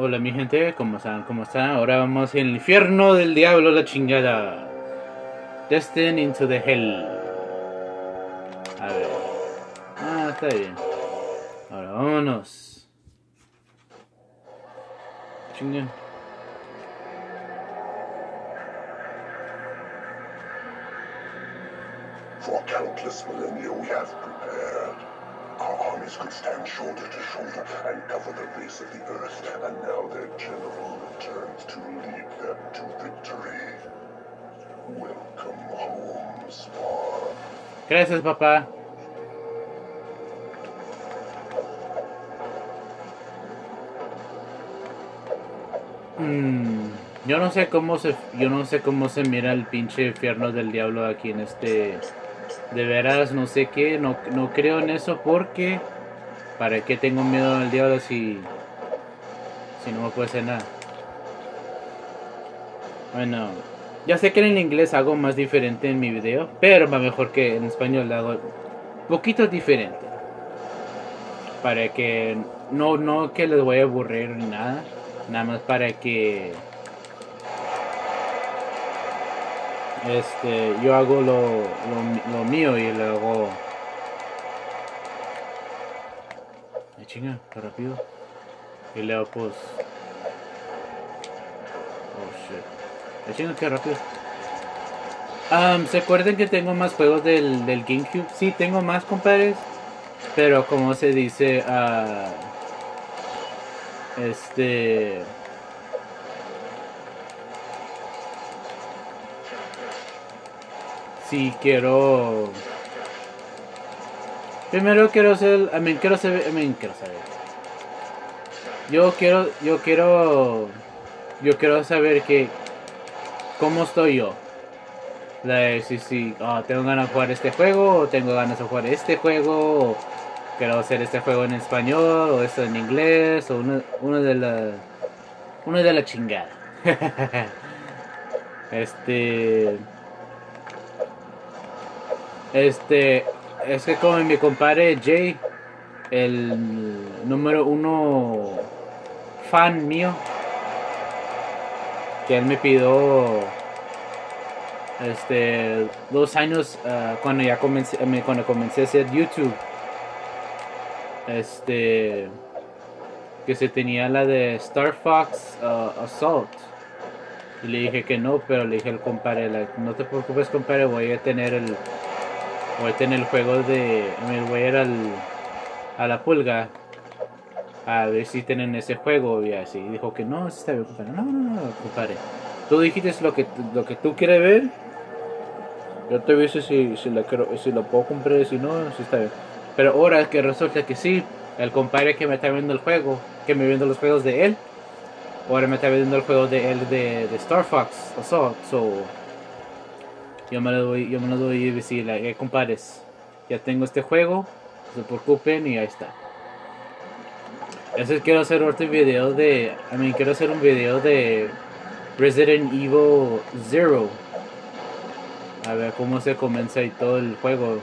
Hola mi gente, ¿cómo están? ¿Cómo están? Ahora vamos el infierno del diablo, la chingada. Destin into the hell. A ver. Ah, está bien. Ahora vámonos. Chingan. For countless millennia we have prepared. Armies could stand shoulder to shoulder and cover the face of the earth, and now their general returns to lead them to victory. Welcome home, Spar. Gracias, papá. Mm, yo no sé cómo se yo no sé cómo se mira el pinche infierno del diablo aquí en este de veras no sé qué, no, no creo en eso porque para qué tengo miedo del diablo si si no me puede hacer nada. Bueno, ya sé que en inglés hago más diferente en mi video, pero va mejor que en español hago poquito diferente. Para que no no que les voy a aburrir ni nada, nada más para que este yo hago lo, lo, lo mío y luego chinga, qué rápido. Y luego pues Oh shit. Me chinga, qué rápido. Um, ¿Se acuerdan que tengo más juegos del, del GameCube? Sí, tengo más, compadres. Pero como se dice, ah, este... Si quiero... Primero quiero hacer... I mean, quiero saber... I mean, quiero saber. Yo quiero... Yo quiero... Yo quiero saber que... ¿Cómo estoy yo? de si, si oh, tengo ganas de jugar este juego o tengo ganas de jugar este juego o quiero hacer este juego en español o esto en inglés o uno, uno de la uno de la chingada este este es que como mi compadre Jay el número uno fan mío que él me pidió este dos años uh, cuando ya comencé cuando comencé a hacer YouTube. Este que se tenía la de Star Fox uh, Assault. Y le dije que no pero le dije al compadre like, no te preocupes compadre voy a tener el voy a tener el juego de me voy a ir al, a la pulga a ver si tienen ese juego y así dijo que no está bien compadre no no no compadre tú dijiste lo que lo que tú quieres ver yo te aviso si, si, la quiero, si lo puedo comprar, si no, si está bien. Pero ahora que resulta que sí, el compadre que me está viendo el juego, que me viendo los juegos de él, ahora me está viendo el juego de él de, de Star Fox Assault. So, yo me lo doy, yo me lo doy y decirle, eh, compadres, ya tengo este juego, no se preocupen y ahí está. Entonces quiero hacer otro video de, I mean, quiero hacer un video de Resident Evil Zero a ver cómo se comienza y todo el juego.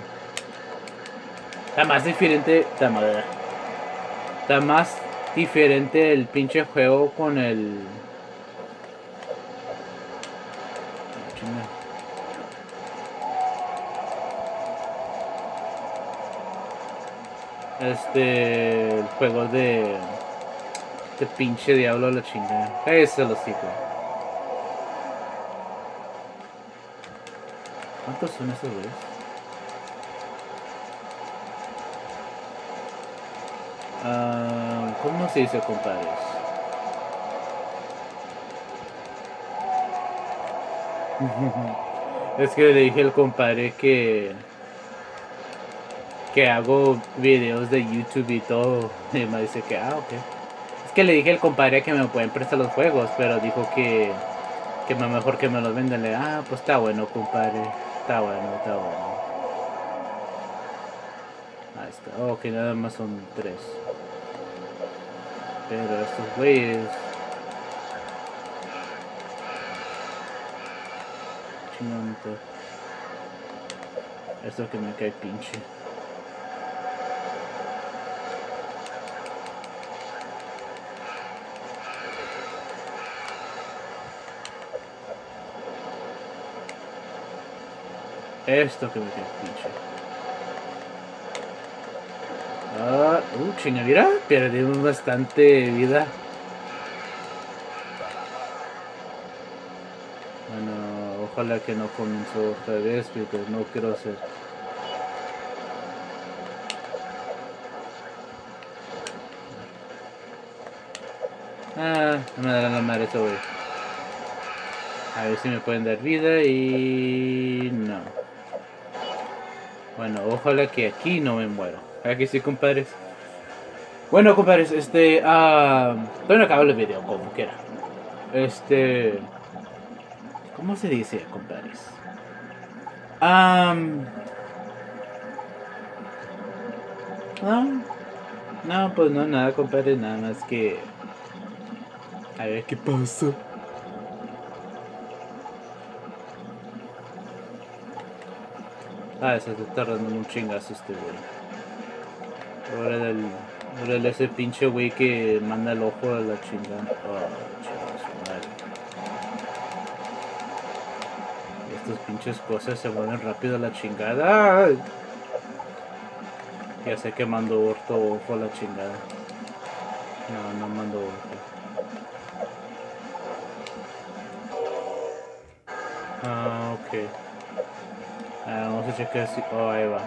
Está más diferente. Está más, está más diferente el pinche juego con el. Este. El juego de. Este pinche diablo la chingada. Ese lo sigo. ¿Cuántos son esos? Uh, ¿Cómo se dice, compadres? es que le dije al compadre que que hago videos de YouTube y todo y me dice que ah ok es que le dije al compadre que me pueden prestar los juegos pero dijo que que mejor que me los vendan le ah pues está bueno compadre Está bueno, está bueno. Ahí está. Que nada más son tres. Pero estos güeyes. Chingante. Esto que me cae pinche. Esto que me queda pinche. Ah, uh, chinga, mira, perdimos bastante vida. Bueno, ojalá que no comenzó otra vez, porque no quiero hacer. Ah, no me darán la madre güey. A ver si me pueden dar vida y... no. Bueno, ojalá que aquí no me muero. Aquí sí, compadres. Bueno, compadres, este... ah todavía no acabo el video, como quiera. Este... ¿Cómo se dice, compadres? Um, no, no, pues no, nada, compadre, nada más que... A ver qué pasa. Ah, se está tardando un chingazo este güey. Ahora el, el ese pinche güey que manda el ojo a la chingada. Oh, chinga su madre. Estas pinches cosas se mueven rápido a la chingada. Ya sé que mando orto ojo a la chingada. No, no mando orto. Ah, ok. Ah, vamos a checar si... Oh, ahí va.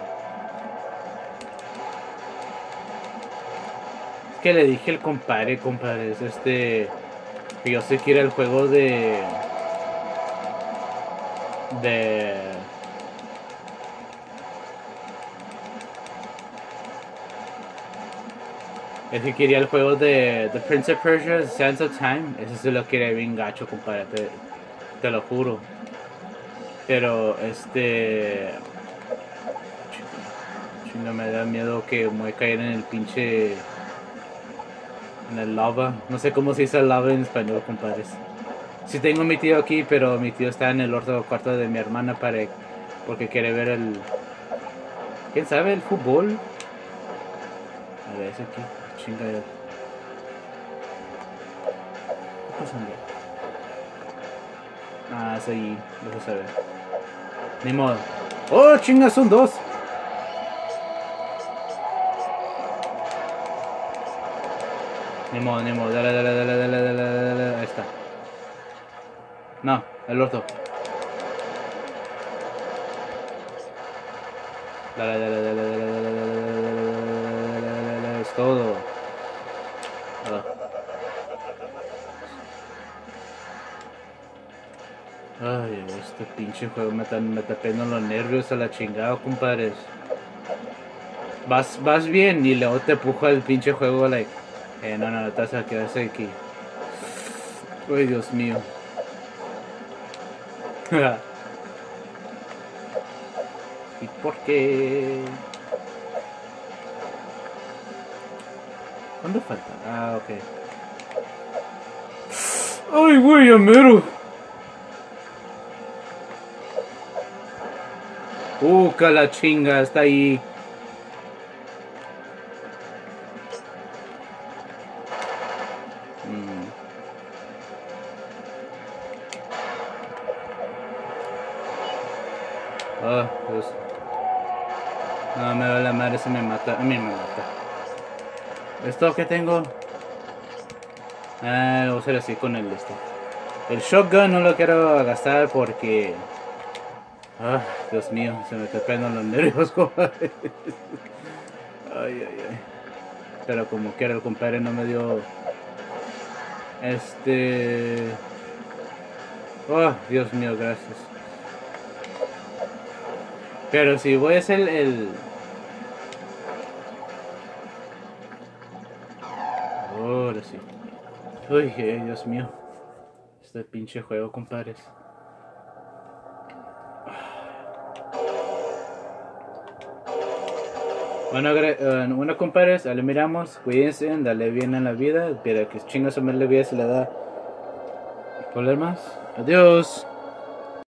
Es que le dije al compadre, compadre, es este... Que yo sé que era el juego de... De... Es que quería el juego de The Prince of Persia, Sands of Time. Ese se lo quería bien gacho, compadre, te lo juro. Pero, este... Chinga, me da miedo que me voy a caer en el pinche... En el lava. No sé cómo se dice lava en español, compadres. Sí tengo a mi tío aquí, pero mi tío está en el otro cuarto de mi hermana para... Porque quiere ver el... ¿Quién sabe? ¿El fútbol? A ver, es aquí. Chinga. ¿Qué pasa? Ah, es ahí. Dejo saber. Ni modo. ¡Oh, chingas! Son dos. Ni modo, ni modo. Dale, dale, dale, dale, dale, dale, dale. Ahí está. No, el orto. Dale, dale, dale, dale, dale. Ay, este pinche juego me está, me los nervios a la chingada, compadres. Vas, vas bien y luego te empuja el pinche juego, like, eh, no, no, vas a quedarse aquí. Ay, Dios mío. ¿Y por qué? ¿Cuándo falta? Ah, ok. Ay, güey, amero. Uh, que la chinga, está ahí. Mm. Ah, Dios. No, me va la madre se me mata. A mí me mata. ¿Esto que tengo? Ah, voy a hacer así con el esto. El shotgun no lo quiero gastar porque... Ah, Dios mío, se me está pegando los nervios, compadre. Ay, ay, ay. Pero como quiera el compadre no me dio... Este... Oh, Dios mío, gracias. Pero si voy a hacer el... Ahora sí. Uy, ay, Dios mío. Este pinche juego, compadres. Bueno, eh, bueno, compadres, miramos. Cuídense, dale bien en la vida. Pero que chingas a la vida se le da problemas. Adiós.